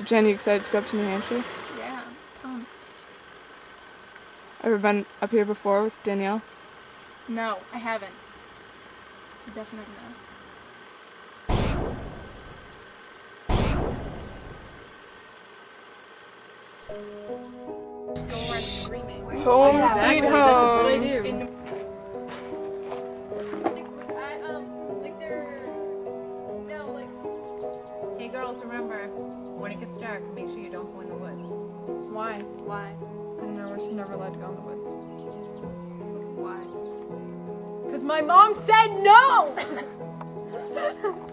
So Jen, you excited to go up to New Hampshire? Yeah. Pumped. Ever been up here before with Danielle? No, I haven't. It's a definite no. Just go around screaming. Home Yeah, sweet exactly, that's home. what I um, do. Hey girls, remember, when it gets dark, make sure you don't go in the woods. Why? Why? I don't know, we're never allowed to go in the woods. Why? Because my mom said no!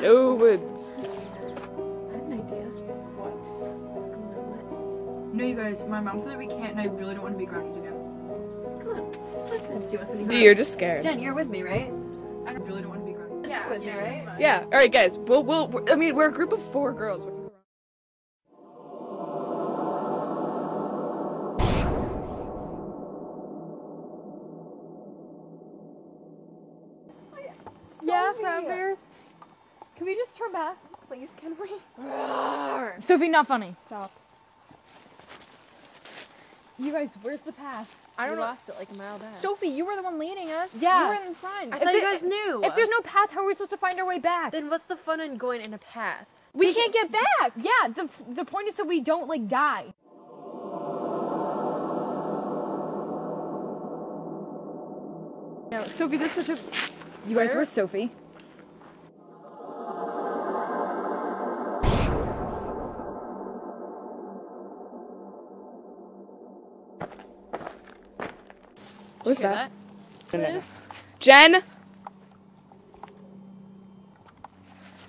No woods. I have an idea. What? Let's go in the woods. No, you guys, my mom said that we can't, and I really don't want to be grounded again. Come on. Let's look at Do you want to D, you're just scared. Jen, you're with me, right? I really don't want to. Yeah, with me, right? Yeah. All right, guys. We'll we'll. I mean, we're a group of four girls. We can go Yeah, brown bears. Can we just turn back, please? Can we? Sophie, not funny. Stop. You guys, where's the path? I don't we know. lost it like a mile back. Sophie, you were the one leading us. Yeah. You were in front. I If thought you guys knew. If there's no path, how are we supposed to find our way back? then what's the fun in going in a path? we can't get back. Yeah, the the point is so we don't like die. No, Sophie, this is such a. You guys, where's Sophie? What's that? No, no. Jen.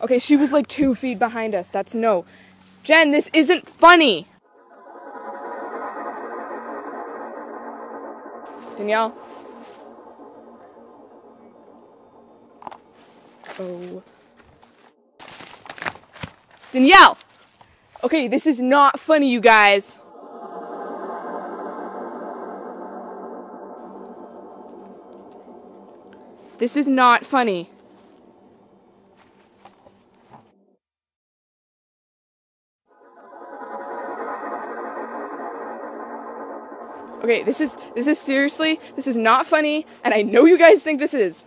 Okay, she was like two feet behind us. That's no. Jen, this isn't funny. Danielle. Oh. Danielle! Okay, this is not funny, you guys. This is not funny. Okay, this is this is seriously, this is not funny, and I know you guys think this is.